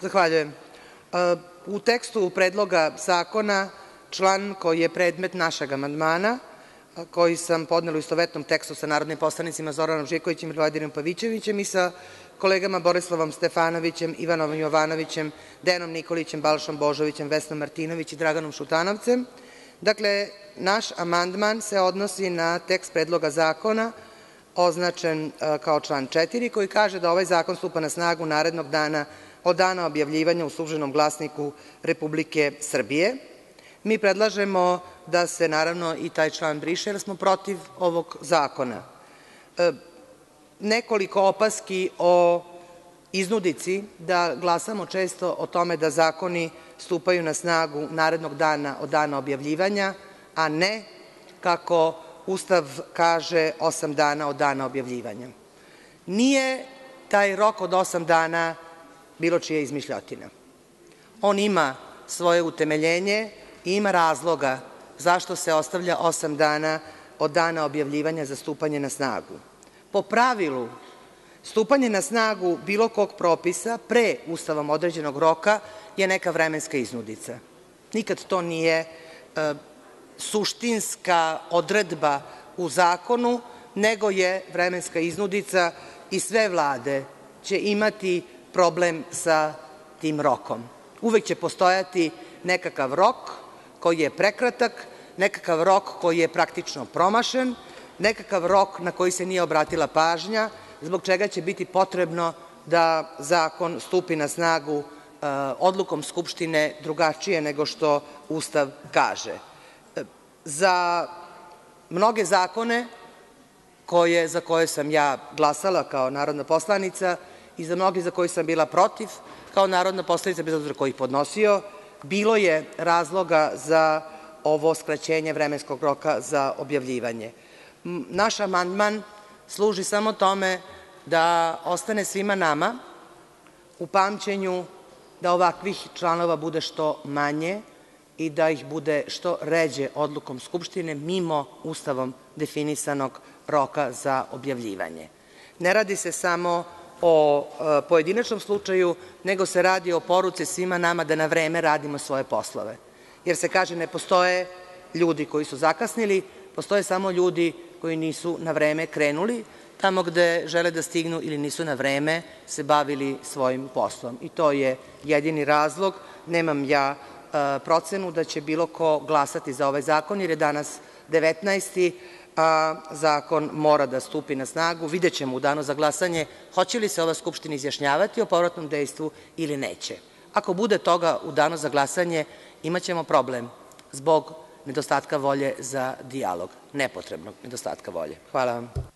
Zahvaljujem. U tekstu Predloga zakona član koji je predmet našeg amandmana, koji sam podnela u istovetnom tekstu sa narodnim poslanicima Zoranom Živkovićem i Vladimirom Pavićevićem i sa kolegama Borislavom Stefanovićem, Ivanom Jovanovićem, Dejanom Nikolićem, Balšom Božovićem, Vesnom Martinović i Draganom Šutanovcem, dakle, naš amandman se odnosi na tekst Predloga zakona označen kao član 4. koji kaže da ovaj zakon stupa na snagu narednog dana od dana objavljivanja u „Službenom glasniku Republike Srbije“. Mi predlažemo da se, naravno, i taj član briše, jer smo protiv ovog zakona. Nekoliko opaski o iznudici da glasamo često o tome da zakoni stupaju na snagu narednog dana od dana objavljivanja, a ne kako Ustav kaže osam dana od dana objavljivanja. Nije taj rok od osam dana bilo čija izmišljotina. On ima svoje utemeljenje i ima razloga zašto se ostavlja osam dana od dana objavljivanja za stupanje na snagu. Po pravilu, stupanje na snagu bilo kog propisa pre Ustavom određenog roka je neka vremenska iznudica. Nikad to nije suštinska odredba u zakonu, nego je vremenska iznudica i sve vlade će imati problem sa tim rokom. Uvek će postojati nekakav rok koji je prekratak, nekakav rok koji je praktično promašen, nekakav rok na koji se nije obratila pažnja, zbog čega će biti potrebno da zakon stupi na snagu odlukom Skupštine drugačije nego što Ustav kaže. Za mnoge zakone za koje sam ja glasala kao narodna poslanica i za mnoge za koje sam bila protiv kao narodna poslanica, bez obzira ko ih podnosio, bilo je razloga za ovo skraćenje vremenskog roka za objavljivanje. Naš amandman služi samo tome da ostane svima nama u pamćenju da ovakvih članova bude što manje i da ih bude što ređe odlukom Skupštine mimo Ustavom definisanog roka za objavljivanje. Ne radi se samo o pojedinačnom slučaju, nego se radi o poruci svima nama da na vreme radimo svoje poslove, jer se kaže ne postoje ljudi koji su zakasnili, postoje samo ljudi koji nisu na vreme krenuli tamo gde žele da stignu ili nisu na vreme se bavili svojim poslom. I to je jedini razlog. Nemam ja procenu da će bilo ko glasati za ovaj zakon, jer je danas 19 a zakon mora da stupi na snagu. Videćemo u danu za glasanje hoće li se ova Skupština izjašnjavati o povratnom dejstvu ili neće. Ako bude toga u danu za glasanje, imaćemo problem zbog nedostatka volje za dijalog, nepotrebnog nedostatka volje. Hvala vam.